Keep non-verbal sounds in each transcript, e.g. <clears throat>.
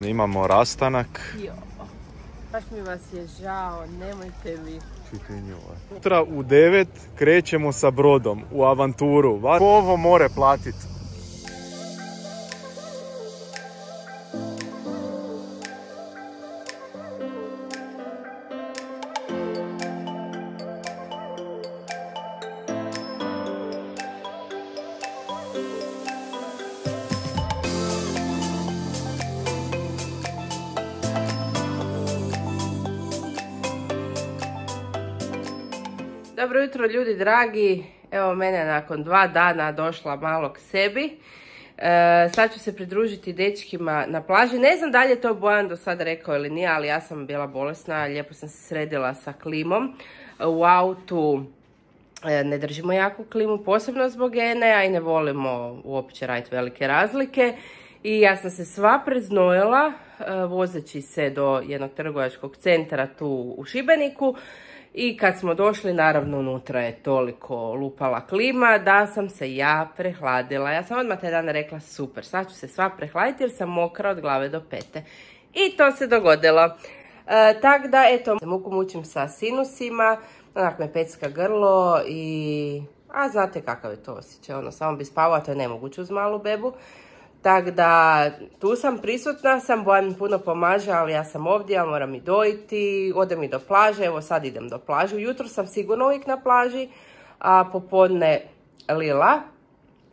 Imamo rastanak. Jo, baš mi vas je žao, nemojte vi. Sutra u 9 krećemo sa brodom u avanturu. Va- Ko ovo more platit? Dragi, evo mene nakon dva dana došla malo k sebi. E, sad ću se pridružiti dečkima na plaži. Ne znam da li je to Bojan do sada rekao ili nije, ali ja sam bila bolesna, lijepo sam se sredila sa klimom. U autu e, ne držimo jaku klimu, posebno zbog ene, a i ne volimo uopće raditi velike razlike. I ja sam se sva preznojila e, vozeći se do jednog trgovačkog centra tu u Šibeniku. I kad smo došli, naravno, unutra je toliko lupala klima da sam se ja prehladila. Ja sam odmah taj dan rekla, super, sad ću se sva prehladiti jer sam mokra od glave do pete. I to se dogodilo. E, tak da, eto, muku mučim sa sinusima, onak me pecka grlo i... A znate kakav je to osjećaj, ono, samo bi spavao, to je nemoguće uz malu bebu. Tako da, tu sam prisutna, sam, Bojan puno pomaže, ali ja sam ovdje, ja moram i dojiti, odem i do plaže, evo sad idem do plaže. Jutro sam sigurno uvijek na plaži, a popodne Lila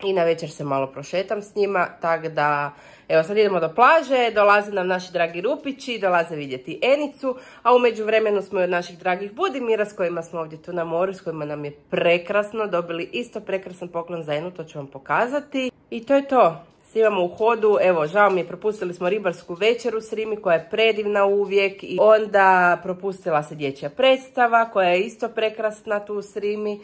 i na večer se malo prošetam s njima, tako da, evo sad idemo do plaže, dolaze nam naši dragi Rupići, dolaze vidjeti Enicu, a u međuvremenu smo i od naših dragih Budimira s kojima smo ovdje tu na moru, s kojima nam je prekrasno, dobili isto prekrasan poklon za Enu, to ću vam pokazati. I to je to, snimamo u hodu, evo, žao mi je, propustili smo ribarsku večeru s Rimi koja je predivna uvijek i onda propustila se dječja predstava koja je isto prekrasna tu s Rimi.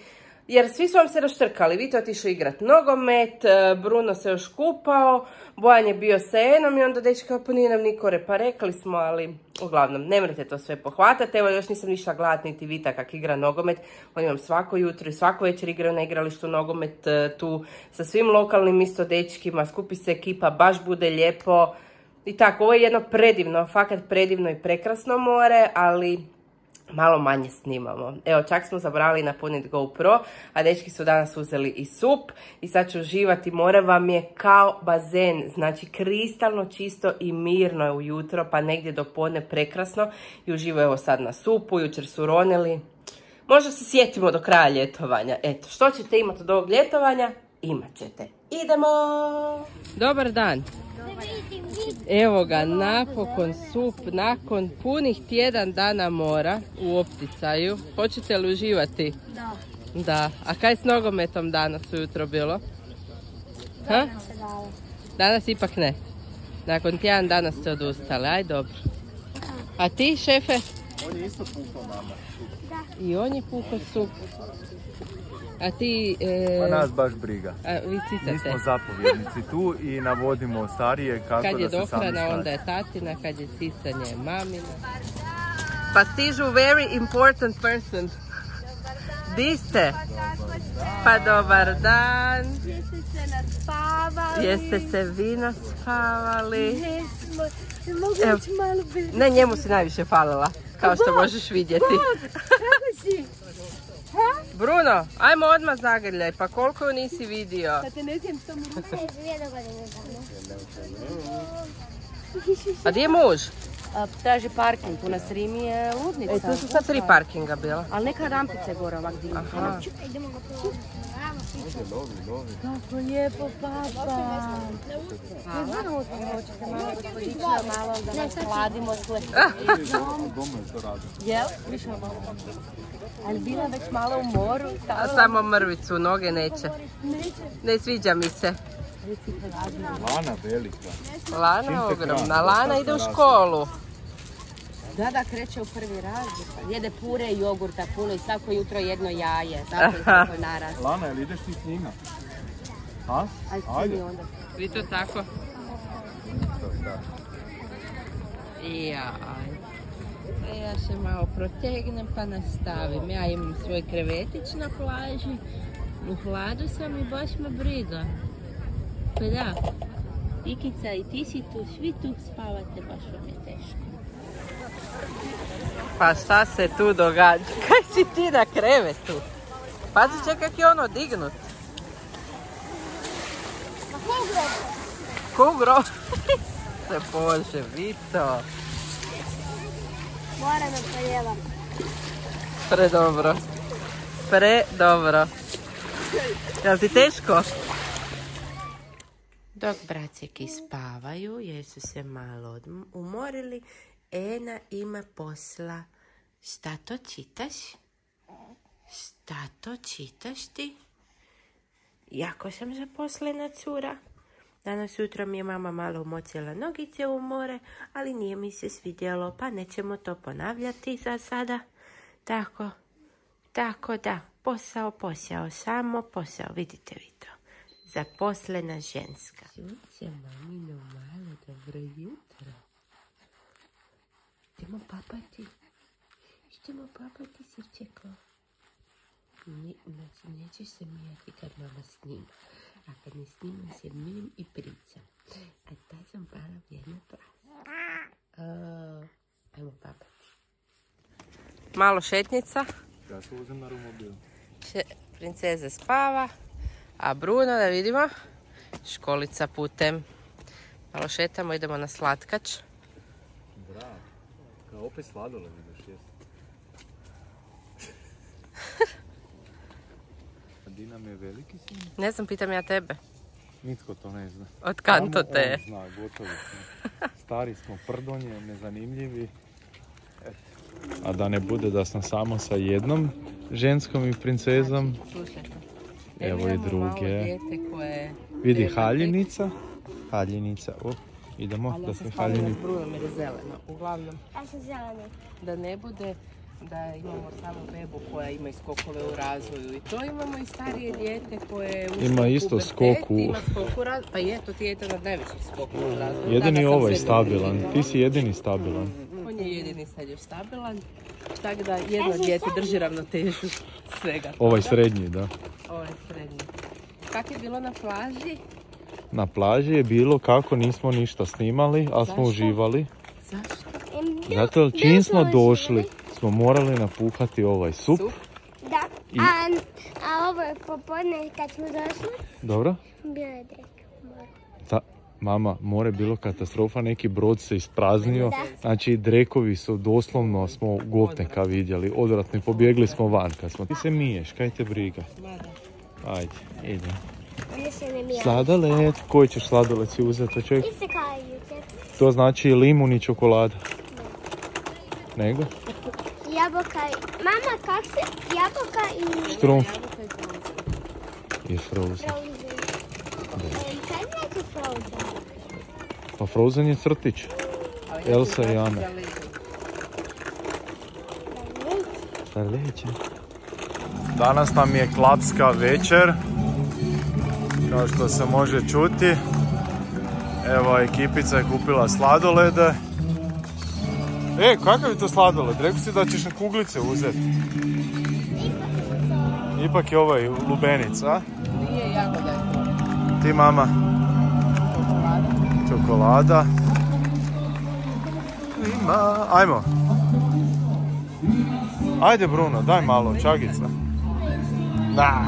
Jer svi su vam se raštrkali, Vito otišao igrat nogomet, e, Bruno se još kupao, Bojan je bio sa Enom i onda dečka pa nije nam nikore, pa rekli smo, ali uglavnom ne morate to sve pohvatati. Evo još nisam nišla gledat niti Vita kak igra nogomet, on imam svako jutro i svako večer igraju na igralištu nogomet e, tu sa svim lokalnim isto dečkima, skupi se ekipa, baš bude lijepo. I tako, ovo je jedno predivno, fakat predivno i prekrasno more, ali malo manje snimamo. Evo, čak smo zabrali napuniti GoPro, a dečki su danas uzeli i sup i sad ću uživati. More vam je kao bazen, znači kristalno čisto i mirno je ujutro, pa negdje do podne prekrasno. I uživo evo sad na supu, jučer su ronili. Možda se sjetimo do kraja ljetovanja. Eto, što ćete imati od ovog ljetovanja? Imat ćete. Idemo! Dobar dan. Evo ga, napokon sup, nakon punih tjedan dana mora u opticaju. Hoćete li uživati? Da. Da. A kaj s nogometom danas ujutro bilo? Ha? se dalo. Danas ipak ne. Nakon tjedan dana ste odustali, aj dobro. A ti, šefe? On je isto pukao mama. I on je puhao sup. A ti... Pa E, nas baš briga. a, vi Mi citate. smo zapovjednici tu i navodimo starije kako Kad je da se sami dohrana, snađu. onda je tatina, kad je sisanje mamina. Pa stižu very important person. Di ste? Pa dobar dan. Jeste se naspavali? Jeste se vi naspavali? Jesmo. Mogu malo bez... Ne, njemu si najviše falila, kao što možeš vidjeti. Kako si? Ha? Bruno, ajmo odmah zagrljaj, pa koliko ju nisi vidio? Da te ne sjem što mi... A gdje je muž? Traži parking, tu na Srimi je ludnica. E, tu su sad tri parkinga bila. Ali neka rampice gore ovak dim. Aha. Kako lijepo papa. Ne znam uzmano, hoćete malo gospodića, malo da nas hladimo s Jel? Više malo. Ali bila već malo u moru. A samo mrvicu, noge neće. Ne sviđa mi se. Lana velika. Lana je ogromna. Lana ide u školu. Da, da, kreće u prvi razred. pa Jede pure i jogurta puno i svako jutro jedno jaje. <laughs> Zato je tako naraz. Lana, jel ideš ti s njima? A? Ajde, onda. Vi to tako? Ja. E, ja se malo protegnem pa nastavim. Ja imam svoj krevetić na plaži. U hladu sam i baš me briga. Pa da. Ikica i ti si tu, svi tu spavate, baš vam je teško. Pa šta se tu događa? <laughs> Kaj si ti na krevetu? Pazi čekaj kak je ono dignut. Kugro. Se <laughs> bože, Vito. Moram da prejevam. Predobro. Predobro. Jel ti teško? Dok braceki spavaju jer su se malo umorili, Ena ima posla. Šta to čitaš? Šta to čitaš ti? Jako sam zaposlena cura. Danas jutro mi je mama malo umocila nogice u more, ali nije mi se svidjelo, pa nećemo to ponavljati za sada. Tako, tako da, posao, posao, samo posao, vidite vi to. Zaposlena ženska. Sunce, mamino, malo, dobro jutro. Idemo papati. Idemo papati, srčeko. Ne, znači, nećeš se mijati kad mama snima. A kad ne snimam se mijem i pričam. A taj sam pala vjerna prasa. Ajmo papati. Malo šetnica. Ja se uzem na rumobil. Še, princeza spava, a Bruno, da vidimo, školica putem. Malo šetamo, idemo na slatkač. Kao opet ideš jest. <laughs> A di nam je veliki sin? Ne znam, pitam ja tebe. Nitko to ne zna. Od kanto te. on zna, gotovi smo. <laughs> Stari smo prdonje, nezanimljivi. A da ne bude da sam samo sa jednom ženskom i princezom. Slušajte. Evo i druge. Vidi treba haljenica. Haljenica. Idemo Ali da ja se. Brunom jer je zeleno. Uglavnom, Ja sam zeleni. da ne bude da imamo samo bebu koja ima i skokove u razvoju i to imamo i starije dijete koje Ima u isto pubertet, skok u- Ima skok u razvoju, pa je, to ti je jedan od najvećih skokova u razvoju. Jedini ovaj stabilan. Ti si jedini stabilan. On je jedini sad još stabilan, tako da jedno dijete drži ravnotežu svega. Ovaj srednji, da. Ovaj srednji. Kak je bilo na plaži? Na plaži je bilo kako nismo ništa snimali, ali smo uživali. Zašto? Zato jer čim smo došli, smo morali napuhati ovaj sup. Da. I- A, a ovo je popodne kad smo došli, Dobro? bio je. Da, mama, more bilo katastrofa, neki brod se ispraznio. Da. Znači, drekovi su doslovno, smo gopneka vidjeli, odvratno pobjegli smo van kad smo. Ti se miješ, kaj te briga? Ajde, idem. Oni se ne. Sladoled, koji ćeš sladoled si uzeti? Jučer. To znači limun i čokolada. Nego? Jabuka i... Mama, kak se... Jabuka i... Štrum i frozen. Frozen. E, Kaj znači frozen? Pa frozen je crtić. Elsa i Anna. Starleće. Danas nam je klapska večer. Kao što se može čuti. Evo, ekipica je kupila sladolede. E, kakav je to sladoled? Rekao si da ćeš na kuglice uzeti. Ipak je ovaj lubenica, a? Nije jagoda. Ti mama. Čokolada. Ima. Ajmo. Ajde Bruno, daj malo, čagica. Da.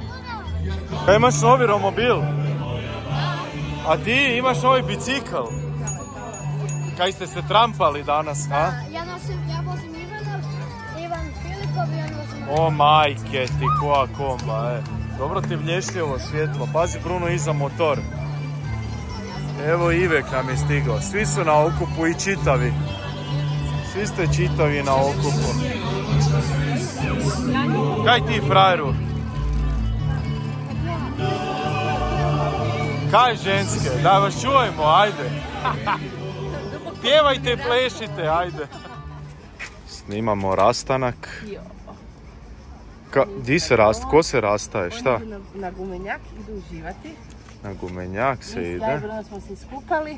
Kaj imaš novi romobil? A ti imaš novi bicikl? Kaj ste se trampali danas, a? Ja nosim, ja vozim Ivanov, Ivan Filikov i on vozim... O majke ti, koja komba, e. Dobro ti vlješnjevo svjetlo. Pazi Bruno iza motor. Evo Ivek nam je stigao. Svi su na okupu i čitavi. Svi ste čitavi na okupu. Kaj ti frajeru? Kaj ženske, da vas čujemo, ajde. Pjevajte i plešite, ajde. Snimamo rastanak. Ka, di se rast, ko se rastaje, šta? Na, na gumenjak, idu uživati. Na gumenjak se Mi ide. zajedno smo se iskupali.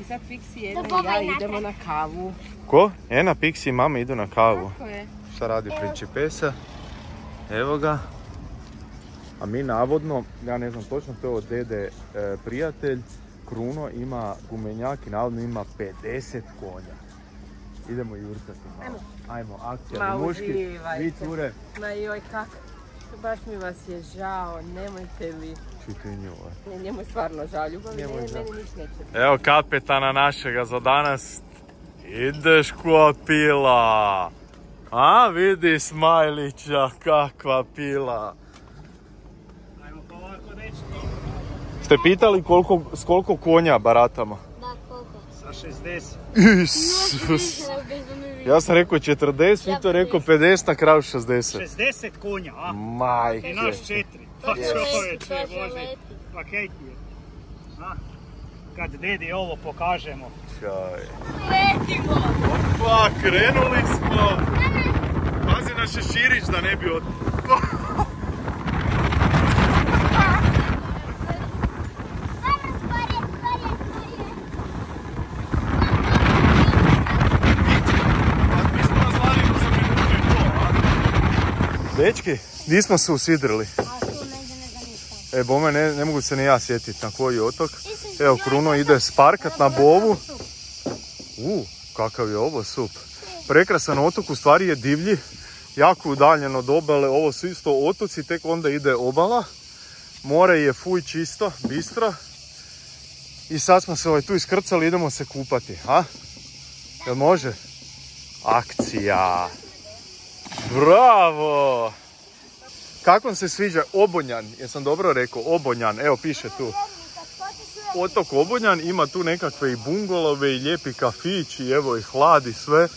I sad Pixi jedna i ja idemo na kavu. Ko? Ena, Pixi i mama idu na kavu. Tako je. Šta radi principesa? Evo ga. A mi navodno, ja ne znam točno, to je od dede e, prijatelj, Kruno ima gumenjak i navodno ima 50 konja. Idemo jurcati malo. Ajmo, akcija. Ma, muški, uživajte. vi cure. Ma joj kak. Baš mi vas je žao, nemojte vi. Čuti nju. Ne, njemu je stvarno žao, ljubav ne, Njemu je žao. meni niš neće. Evo kapetana našega za danas. Ideš ko pila. A vidi Smajlića, kakva pila. Ste pitali koliko, s koliko konja baratamo? Da, koliko? Sa 60. Isus. Ja sam rekao 40, vi to rekao 50, na kraju 60. 60 konja, a? I Majke. naš četiri. Pa čovječe, bože. Pa kaj ti je? A? Kad dedi ovo pokažemo. Čaj. Opa, krenuli smo. Pazi na šeširić da ne bi od... Dečki, di smo se usidrili? E, bome, ne, ne mogu se ni ja sjetiti na koji otok. Evo, Kruno ide sparkat na bovu. U, kakav je ovo sup. Prekrasan otok, u stvari je divlji, jako udaljen od obale. Ovo su isto otoci, tek onda ide obala. More je fuj čisto, bistro. I sad smo se ovaj tu iskrcali, idemo se kupati, a? Jel može? Akcija! Bravo! Kako vam se sviđa Obonjan? Jesam dobro rekao? Obonjan, evo piše tu. Otok Obonjan ima tu nekakve i bungolove i lijepi kafić i evo i hlad i sve.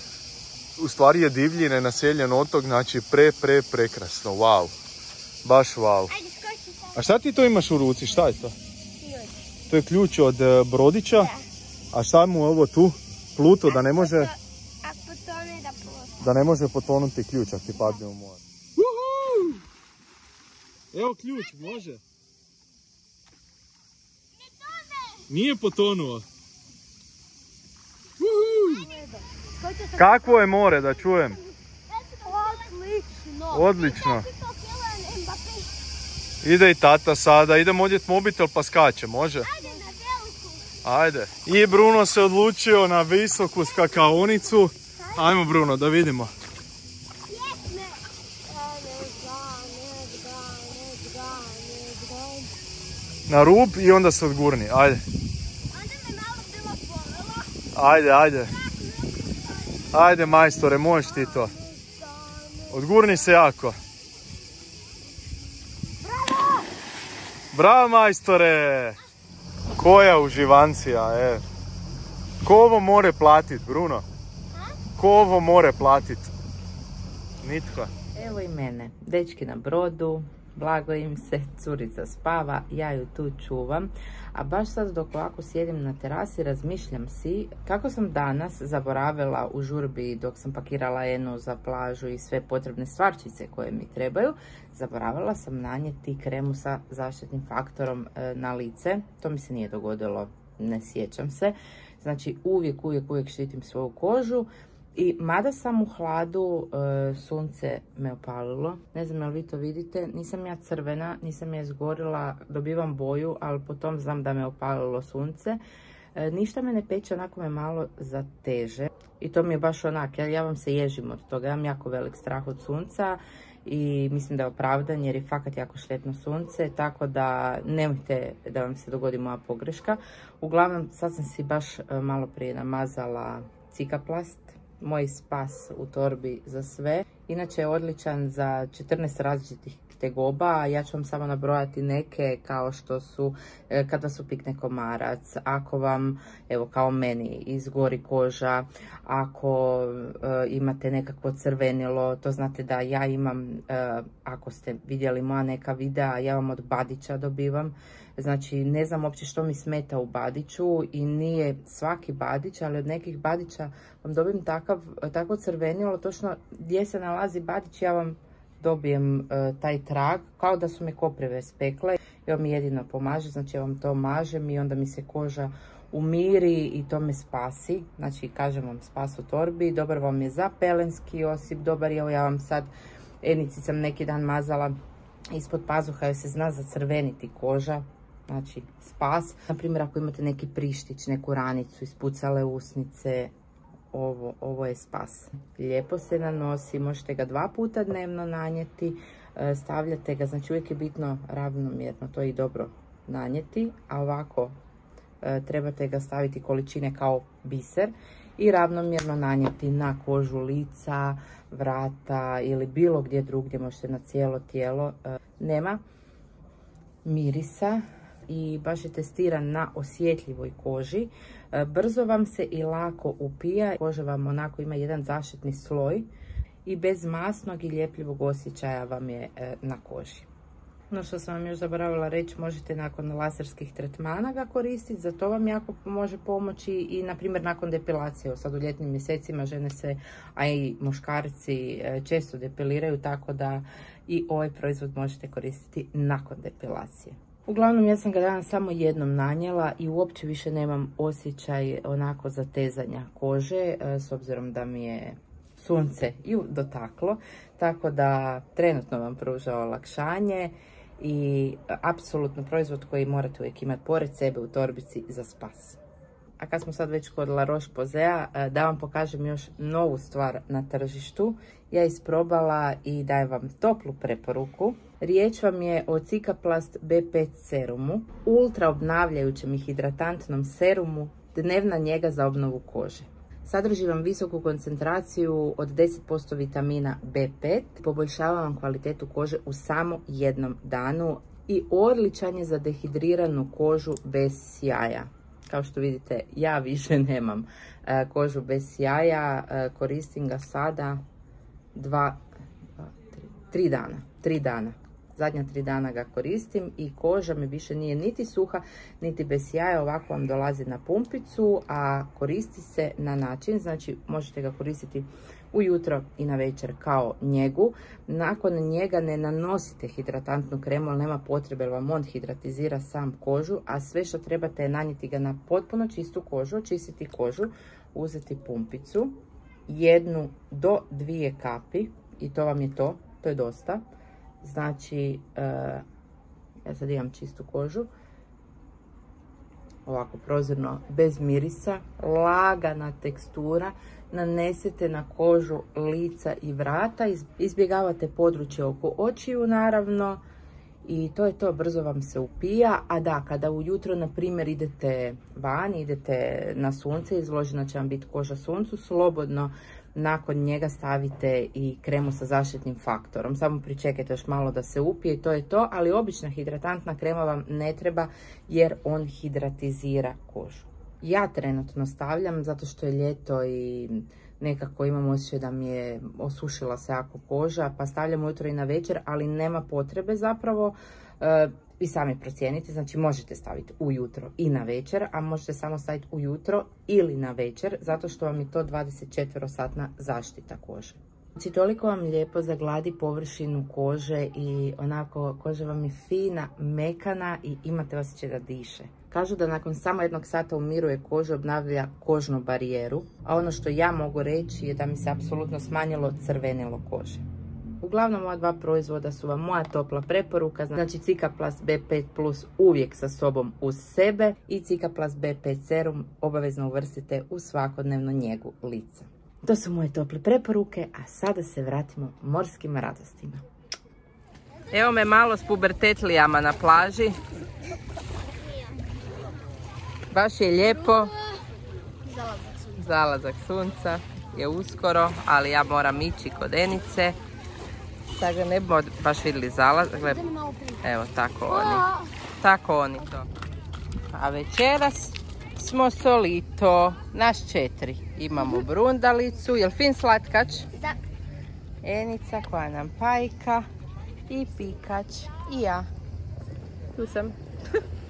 U stvari je divlji nenaseljen otok, znači pre, pre, prekrasno, wow. Baš wow. A šta ti to imaš u ruci, šta je to? To je ključ od e, brodića, a šta mu ovo tu? Pluto, da ne može, da ne može potonuti ključ ako ti padne u more. Evo ključ, može. Nije potonuo. Kakvo je more, da čujem? Odlično. Odlično. Kako? Ide i tata sada, idemo odjet mobitel pa skače, može? Ajde na veliku. Ajde. I Bruno se odlučio na visoku skakaonicu. Ajmo Bruno, da vidimo. Na rub i onda se odgurni. Ajde. Onda me malo bilo povelo. Ajde, ajde. Ajde majstore, možeš ti to. Odgurni se jako. Bravo majstore! Koja uživancija, e. Ko ovo more platit, Bruno? Ko ovo more platit? Nitko. Evo i mene, dečki na brodu, blago im se, curica spava, ja ju tu čuvam. A baš sad dok ovako sjedim na terasi razmišljam si kako sam danas zaboravila u žurbi dok sam pakirala enu za plažu i sve potrebne stvarčice koje mi trebaju. Zaboravila sam nanijeti kremu sa zaštitnim faktorom e, na lice. To mi se nije dogodilo, ne sjećam se. Znači uvijek, uvijek, uvijek štitim svoju kožu. I mada sam u hladu, e, sunce me opalilo. Ne znam jel vi to vidite. Nisam ja crvena, nisam ja izgorila, dobivam boju, ali potom znam da me opalilo sunce. E, ništa me ne peče, onako me malo zateže. I to mi je baš onak, ja, vam se ježim od toga. Ja imam jako velik strah od sunca i mislim da je opravdan jer je fakat jako štetno sunce, tako da nemojte da vam se dogodi moja pogreška. Uglavnom, sad sam si baš e, malo prije namazala cikaplast, moj spas u torbi za sve. Inače je odličan za 14 različitih tegoba, ja ću vam samo nabrojati neke kao što su e, kada su pikne komarac, ako vam, evo kao meni, izgori koža, ako e, imate nekakvo crvenilo, to znate da ja imam, e, ako ste vidjeli moja neka videa, ja vam od Badića dobivam Znači, ne znam uopće što mi smeta u badiću i nije svaki badić, ali od nekih badića vam dobijem takav, takvo crvenilo, točno gdje se nalazi badić, ja vam dobijem e, taj trag, kao da su me koprive spekle. I on mi jedino pomaže, znači ja vam to mažem i onda mi se koža umiri i to me spasi. Znači, kažem vam, spas u torbi. Dobar vam je za pelenski osip, dobar je, evo ja vam sad, Enici sam neki dan mazala ispod pazuha jer se zna zacrveniti koža, znači spas. Naprimjer, ako imate neki prištić, neku ranicu, ispucale usnice, ovo, ovo je spas. Lijepo se nanosi, možete ga dva puta dnevno nanijeti, e, stavljate ga, znači uvijek je bitno ravnomjerno, to je i dobro nanijeti, a ovako e, trebate ga staviti količine kao biser i ravnomjerno nanijeti na kožu lica, vrata ili bilo gdje drugdje, možete na cijelo tijelo. E, nema mirisa i baš je testiran na osjetljivoj koži. E, brzo vam se i lako upija. Koža vam onako ima jedan zaštitni sloj i bez masnog i ljepljivog osjećaja vam je e, na koži. Ono što sam vam još zaboravila reći, možete nakon laserskih tretmana ga koristiti, za to vam jako može pomoći i na primjer nakon depilacije. Sad u ljetnim mjesecima žene se, a i muškarci e, često depiliraju, tako da i ovaj proizvod možete koristiti nakon depilacije. Uglavnom ja sam ga danas samo jednom nanijela i uopće više nemam osjećaj onako zatezanja kože e, s obzirom da mi je sunce ju dotaklo. Tako da trenutno vam pruža olakšanje i apsolutno proizvod koji morate uvijek imati pored sebe u torbici za spas. A kad smo sad već kod La Roche-Posay, e, da vam pokažem još novu stvar na tržištu. Ja isprobala i dajem vam toplu preporuku. Riječ vam je o Cicaplast B5 serumu, ultra obnavljajućem i hidratantnom serumu, dnevna njega za obnovu kože. Sadrži vam visoku koncentraciju od 10% vitamina B5, poboljšava vam kvalitetu kože u samo jednom danu i odličan je za dehidriranu kožu bez sjaja. Kao što vidite, ja više nemam e, kožu bez sjaja, e, koristim ga sada dva, tri dana, tri dana zadnja tri dana ga koristim i koža mi više nije niti suha, niti bez jaja, ovako vam dolazi na pumpicu, a koristi se na način, znači možete ga koristiti ujutro i na večer kao njegu. Nakon njega ne nanosite hidratantnu kremu, ali nema potrebe, jer vam on hidratizira sam kožu, a sve što trebate je nanijeti ga na potpuno čistu kožu, očistiti kožu, uzeti pumpicu, jednu do dvije kapi i to vam je to, to je dosta. Znači, e, ja sad imam čistu kožu. Ovako prozirno, bez mirisa, lagana tekstura. Nanesete na kožu lica i vrata. Izbjegavate područje oko očiju naravno. I to je to, brzo vam se upija. A da, kada ujutro, na primjer, idete van, idete na sunce, izložena će vam biti koža suncu, slobodno nakon njega stavite i kremu sa zaštitnim faktorom. Samo pričekajte još malo da se upije i to je to, ali obična hidratantna krema vam ne treba jer on hidratizira kožu. Ja trenutno stavljam zato što je ljeto i nekako imam osjećaj da mi je osušila se jako koža, pa stavljam ujutro i na večer, ali nema potrebe zapravo. E, vi sami procijenite, znači možete staviti ujutro i na večer, a možete samo staviti ujutro ili na večer, zato što vam je to 24 satna zaštita kože. Znači toliko vam lijepo zagladi površinu kože i onako koža vam je fina, mekana i imate osjećaj da diše. Kažu da nakon samo jednog sata umiruje kožu, obnavlja kožnu barijeru, a ono što ja mogu reći je da mi se apsolutno smanjilo crvenilo kože. Uglavnom ova dva proizvoda su vam moja topla preporuka, znači Cicaplast B5 Plus uvijek sa sobom uz sebe i Cicaplast B5 Serum obavezno uvrstite u svakodnevnu njegu lica. To su moje tople preporuke, a sada se vratimo morskim radostima. Evo me malo s pubertetlijama na plaži. Baš je lijepo. Zalazak sunca je uskoro, ali ja moram ići kod Enice. Tako ne bi baš vidjeli zalaz. Evo tako oni. Tako oni to. A večeras smo solito. Naš četiri. Imamo brundalicu. Jel fin slatkač? Da. Enica koja nam pajka. I pikač. I ja. Tu sam.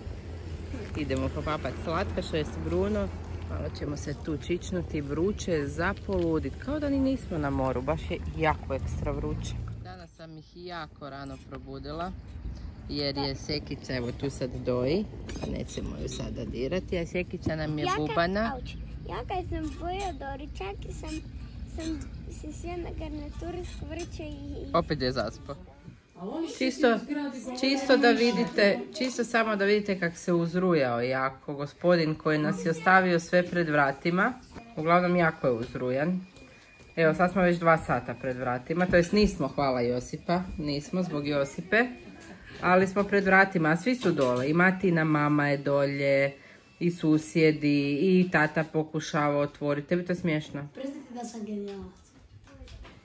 <laughs> idemo popapat slatkaša, jest Bruno. Malo ćemo se tu čičnuti, vruće je za poludit. Kao da ni nismo na moru, baš je jako ekstra vruće. Sam ih jako rano probudila. Jer je Sekica, evo tu sad doji, pa nećemo ju sada dirati, a Sekica nam je Ja kad- bubana. Ja kad sam pojela doručak sam, sam se sjela na garnituru s vrće i... Opet je zaspao. Čisto, čisto da vidite, čisto samo da vidite kak se uzrujao jako gospodin koji nas je ostavio sve pred vratima. Uglavnom jako je uzrujan. Evo sad smo već dva sata pred vratima, to jest nismo, hvala Josipa, nismo zbog Josipe, ali smo pred vratima, a svi su dole. I Matina mama je dolje, i susjedi, i tata pokušava otvoriti. Tebi to je smiješno? Priznajte da sam genijalac.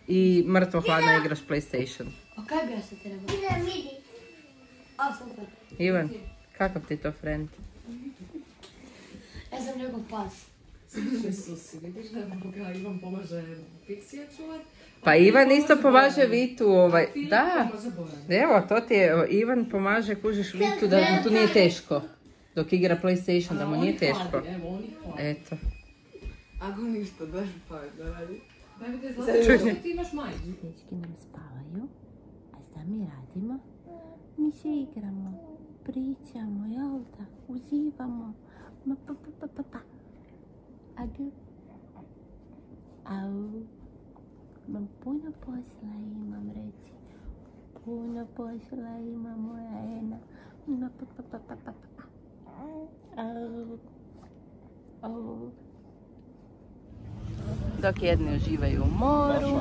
I mrtvo hladno igraš PlayStation. A kaj bi ja se trebao? Idem, vidi. A, super. Ivan, kakav ti to friend? Ja sam njegov pas. Pa Ivan isto pomaže Vitu, ovaj, da, evo, to ti je, Ivan pomaže, kužiš Vitu da mu tu nije teško, dok igra PlayStation, da mu nije teško. Eto. Ako ništa, daj pa da radi. Čuj. Dečki nam spavaju, a šta mi radimo? Mi se igramo, pričamo, jel da? Uživamo. Ma pa pa pa pa pa. Adu. Au. Mam puno posla imam, reci. Puno posla ima moja Ena. Ma pa pa pa pa pa. Au. Au. Dok jedni uživaju u moru,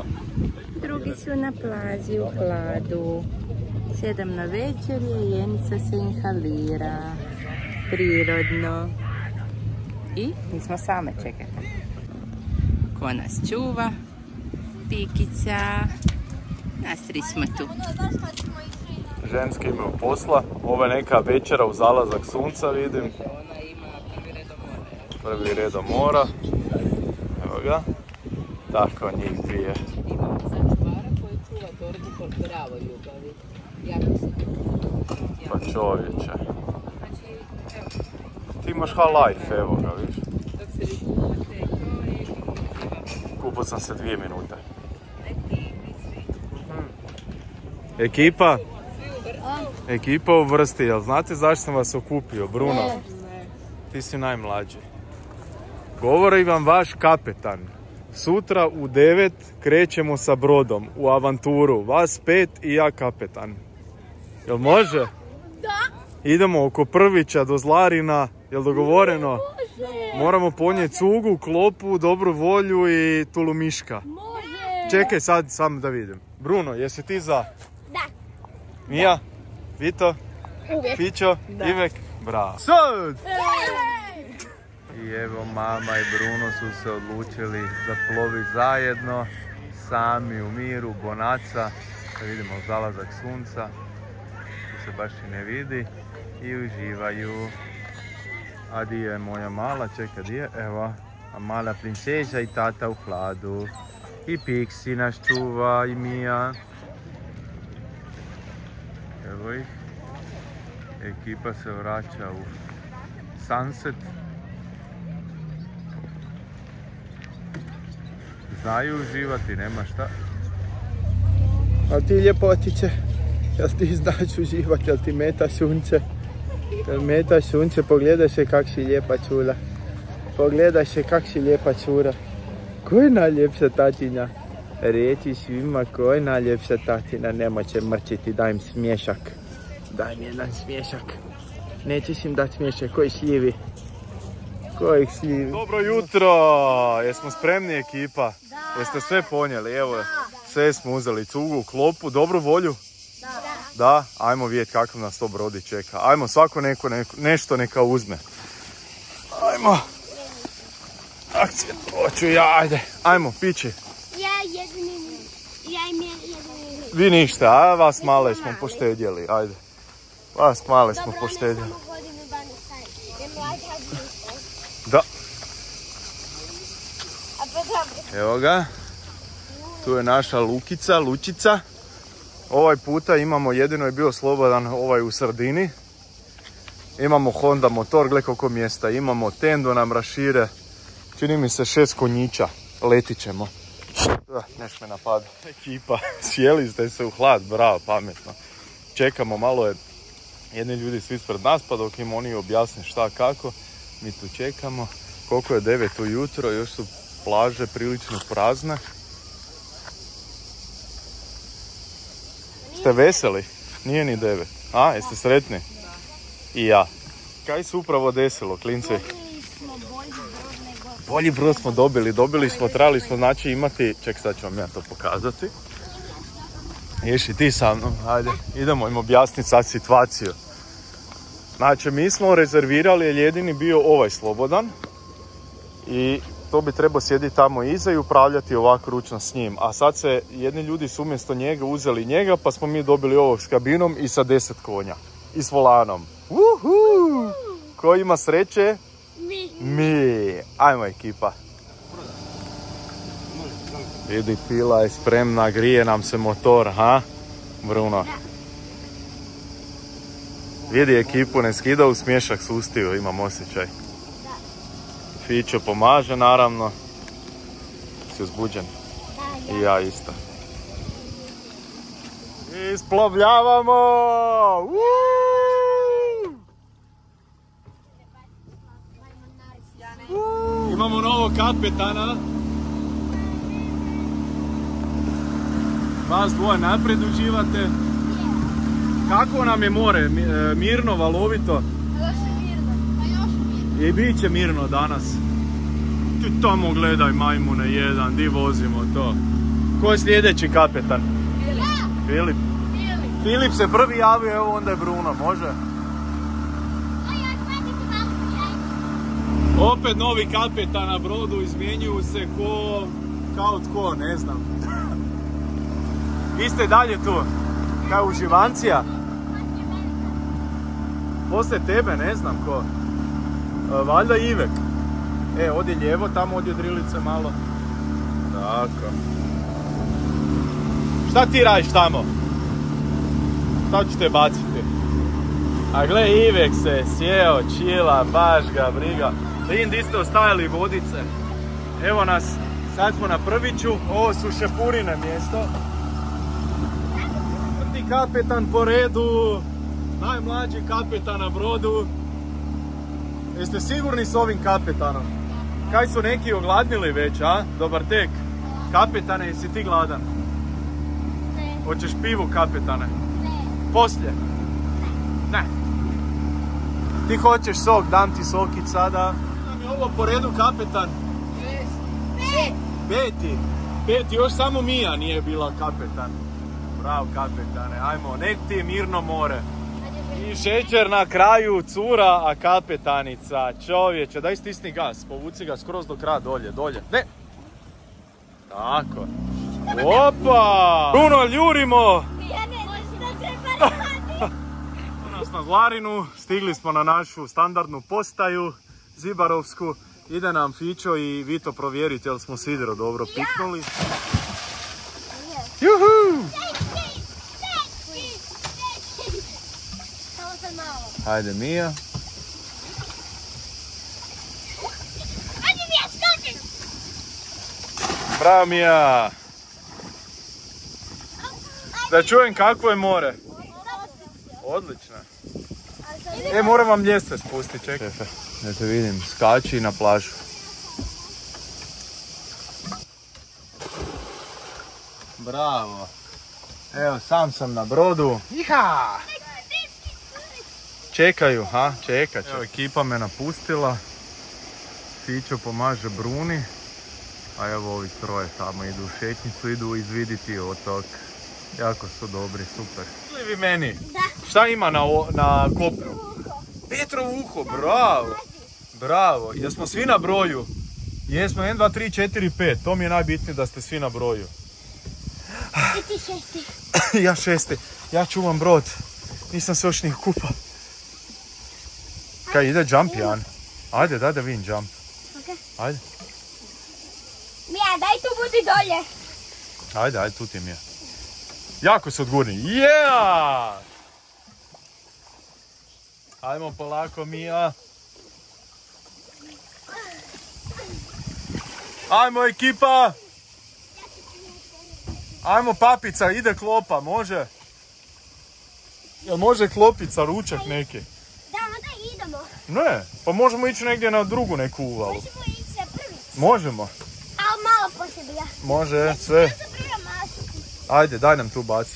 drugi su na plaži u hladu. Sedam na večer je, Jenica se inhalira. Prirodno. I nismo same, čekajte. Ko nas čuva? Pikica. Nas tri smo tu. Ženske imaju posla. Ovo je neka večera u zalazak sunca, vidim. Ona ima prvi redom mora. Prvi mora. Evo ga. Tako njih dvije. Imamo sad čuvara koji čuva po bravo ljubavi. Jako se Pa čovječe. Ti imaš ha life, evo ga, viš. Kupao sam se dvije minute. svi. Ekipa? Ekipa u vrsti, jel znate zašto sam vas okupio, Bruno? Ti si najmlađi. Govori vam vaš kapetan. Sutra u 9 krećemo sa brodom u avanturu. Vas pet i ja kapetan. Jel može? Da. Idemo oko Prvića do Zlarina. Jel dogovoreno? Moramo ponijeti cugu, klopu, dobru volju i tulumiška. Može. Čekaj sad sam da vidim. Bruno, jesi ti za? Da. Mija? Vito? Uvijek. Pićo? Ivek? Bravo. Sad! I evo mama i Bruno su se odlučili da plovi zajedno, sami u miru, bonaca, da vidimo zalazak sunca, tu se baš i ne vidi i uživaju. A di je moja mala, čekaj di je, evo, a mala princeza i tata u hladu. I Pixi nas čuva i Mija. Evo ih. Ekipa se vraća u sunset. Znaju uživati, nema šta. A ti ljepotice, jel ti znaš uživati, jel ti meta sunce? Meta sunce, pogledaj se kak si lijepa cura. Pogledaj se kak si lijepa cura. Ko je najljepša tatina? Reci svima ko je najljepša tatina, nemojte mrčiti, daj im smješak. Daj mi jedan smješak. Nećeš im dati smješak, koji sljivi? Kojih sljivi? Dobro jutro! Jesmo spremni ekipa? Jeste sve ponijeli? Evo, sve smo uzeli cugu, klopu, dobru volju? Da. Ajmo vidjeti kakav nas to brodi čeka. Ajmo, svako neko, neko- nešto neka uzme. Ajmo. Akcija, hoću ja, ajde. Ajmo, pići. Ja jedini, ja im je jedini. Vi ništa, a vas male smo poštedjeli, ajde. Vas male smo Dobro, poštedjeli. Da, pa evo ga. Tu je naša Lukica, Lučica. Ovaj puta imamo, jedino je bio slobodan ovaj u sredini. Imamo Honda motor, gle koliko mjesta. Imamo tendu nam rašire. Čini mi se šest konjića. Letit ćemo. Neš me napada. Ekipa, <laughs> sjeli ste se u hlad, bravo, pametno. Čekamo, malo je jedni ljudi su ispred nas, pa dok im oni objasne šta kako, mi tu čekamo. Koliko je 9 ujutro, još su plaže prilično prazne. Ste veseli? Nije ni 9. A, jeste sretni? I ja. Kaj se upravo desilo, klinci? Bolji brod smo dobili, dobili smo, trebali smo znači imati, ček sad ću vam ja to pokazati. Ješ i ti sa mnom, ajde, idemo im objasniti sad situaciju. Znači, mi smo rezervirali, jer jedini bio ovaj slobodan i to bi trebao sjediti tamo iza i upravljati ovako ručno s njim. A sad se jedni ljudi su umjesto njega uzeli njega, pa smo mi dobili ovog s kabinom i sa deset konja. I s volanom. Uhu! Ko ima sreće? Mi. Mi. Ajmo ekipa. Vidi, pila je spremna, grije nam se motor, ha? Bruno. Vidi ekipu, ne skida u smješak s ustiju, imam osjećaj. Fićo pomaže, naravno. Si uzbuđen? I ja isto. Isplovljavamo! Uuu! Imamo novog kapetana. Vas dvoje naprijed uživate. Kako nam je more? E, Mirno, valovito? I bit će mirno danas. Ti tamo gledaj majmune jedan, di vozimo to. Ko je sljedeći kapetan? Filip. Filip se prvi javio, evo onda je Bruno, može? Opet novi kapetan na brodu, izmjenjuju se ko... kao tko, ne znam. Vi ste dalje tu, kao uživancija. Poslije tebe, ne znam ko. E, Valjda Ivek. E, odi lijevo, tamo odi drilice malo. Tako. Šta ti radiš tamo? Šta ću te baciti? A gle, Ivek se sjeo, čila, baš ga briga. Vidim di ste ostavili vodice. Evo nas, sad smo na prviću, ovo su šepurine mjesto. Ti kapetan po redu, najmlađi kapetan na brodu. Jeste sigurni s ovim kapetanom? Kaj su neki ogladnili već, a? Dobar tek. Kapetane, jesi ti gladan? Ne. Hoćeš pivu, kapetane? Poslije? Ne. Ti hoćeš sok, dam ti sokić sada. Nam je ovo po redu kapetan? Peti. Peti, još samo Mija nije bila kapetan. Bravo kapetane, ajmo, nek ti je mirno more. I šećer na kraju, cura, a kapetanica, čovječe, daj stisni gas, povuci ga skroz do kraja, dolje, dolje, ne! Tako. Opa! Puno ljurimo! <laughs> Nas na Zlarinu, stigli smo na našu standardnu postaju, Zibarovsku. Ide nam Fićo i vi to provjerite jel smo sidro dobro piknuli. Juhu! Samo Hajde Mija. Ajde mi ja skočim. Bravo Mija! Da čujem kakvo je more. Odlično. E, moram vam ljestve spustiti, čekaj. Da te vidim, skači na plažu. Bravo. Evo, sam sam na brodu. Iha! Čekaju, ha? Čekat će. Evo, ekipa me napustila. Fićo pomaže Bruni. A evo ovi troje tamo idu u šetnicu, idu izviditi otok. Jako su dobri, super. Ili vi meni? Da. Šta ima na, o- na kopnu? Petrovo uho, bravo. Bravo. Jesmo svi na broju? Jesmo, 1, 2, 3, 4, 5. To mi je najbitnije da ste svi na broju. I ti šesti. <clears throat> ja šesti. Ja čuvam brod. Nisam se još ni kupa. Kaj ide jump, Jan? Ajde, daj da vidim jump. Ok. Ajde. Mija, daj tu budi dolje. Ajde, ajde, tu ti mi je. Jako se odgurni. Yeah! Ajmo polako Mija. Ajmo ekipa! Ajmo papica, ide klopa, može? Jel može klopica, ručak neki? Ne, pa možemo ići negdje na drugu neku uvalu. Možemo ići na prvi. Možemo. A malo poslije bi ja. Može, sve. Ajde, daj nam tu baci.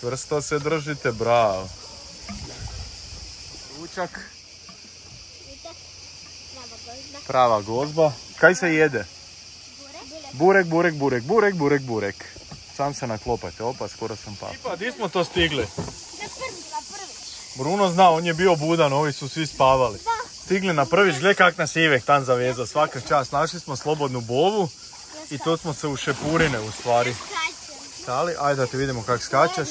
Čvrsto se držite, bravo. Ručak, prava gozba. Kaj se jede? Burek, burek, burek, burek, burek, burek. Sam se naklopajte, opa, skoro sam pao. Pa, di smo to stigli? Na prvi, na prvi. Bruno zna, on je bio budan, ovi su svi spavali. Stigli na prvić, gle kak nas je Ivek tam zavezao, svaka čast. Našli smo slobodnu bovu i tu smo se u šepurine u stvari stali. Ajde da ti vidimo kak skačeš.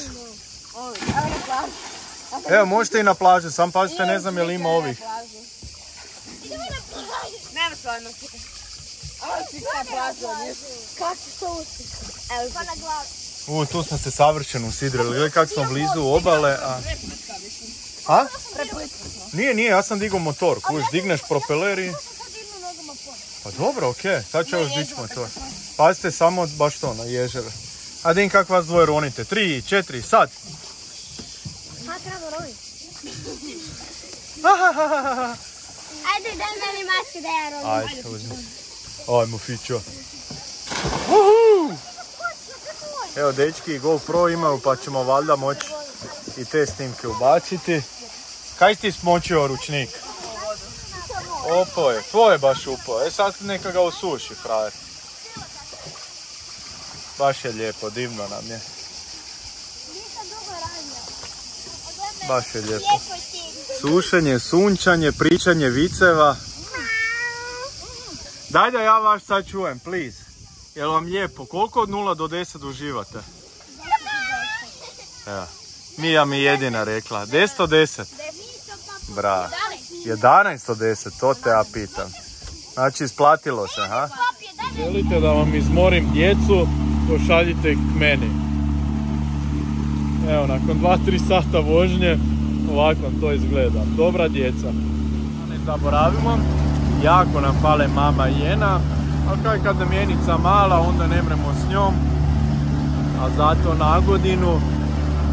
Evo, možete i na plažu, sam pazite, ne znam je li ima ovih. Nema stvarno. Kako se? Evo, Pa na glavu. U, tu smo se savršeno usidrili, gle kak smo blizu obale. A... A? Nije, nije, ja sam digao motor, kužiš, digneš propeler i... Pa dobro, okej, sad će još dići motor. Pazite samo baš to, na ježere. A din kak vas dvoje ronite, tri, četiri, sad. Pa. Ajde, daj meni masku da ja rovim. Ajde, uzmi. Ajmo, fićo. Evo, dečki GoPro imaju, pa ćemo valjda moći i te snimke ubaciti. Kaj ti smočio ručnik? Opo je, tvoj je baš upo. E sad neka ga usuši, frajer. Baš je lijepo, divno nam je. Baš je lijepo. Sušenje, sunčanje, pričanje viceva. Daj da ja vaš sad čujem, please. Jel vam lijepo? Koliko od 0 do 10 uživate? Evo. Mija mi jedina rekla. 10 od 10. Bra. 11 od 10, to te ja pitam. Znači isplatilo se, ha? Želite da vam izmorim djecu, pošaljite ih k meni. Evo, nakon 2-3 sata vožnje, ovako to izgleda. Dobra djeca. Ne zaboravimo, jako nam fale mama i Jena, a kaj kad nam Jenica mala, onda ne mremo s njom. A zato na godinu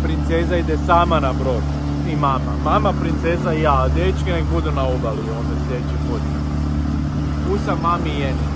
princeza ide sama na brod. I mama. Mama, princeza i ja, a dečki nek budu na obali onda sljedeći put. Usa mami i Jeni.